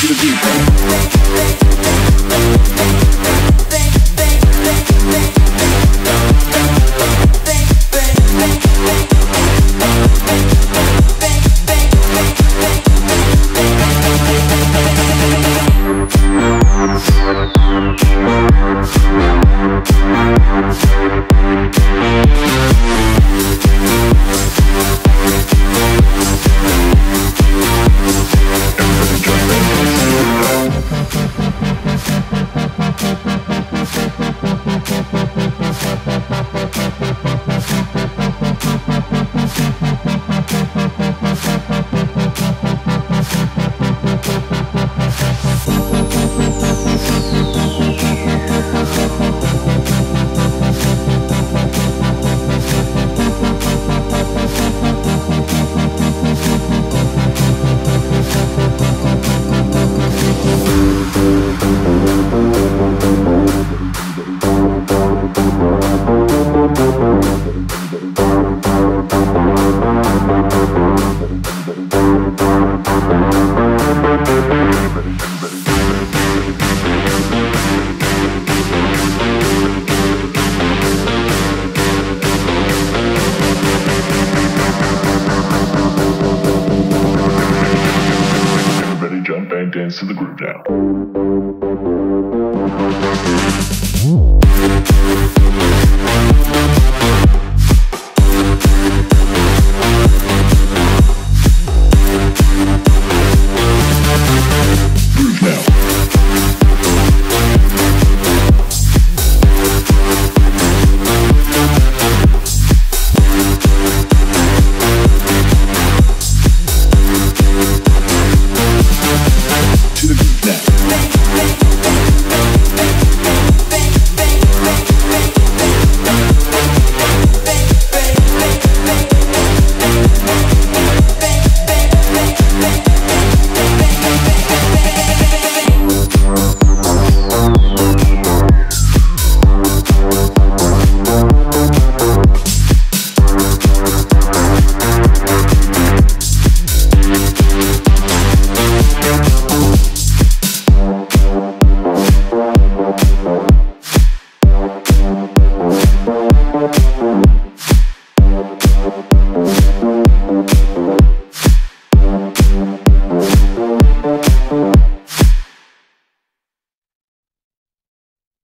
to the beat. And dance to the groove now.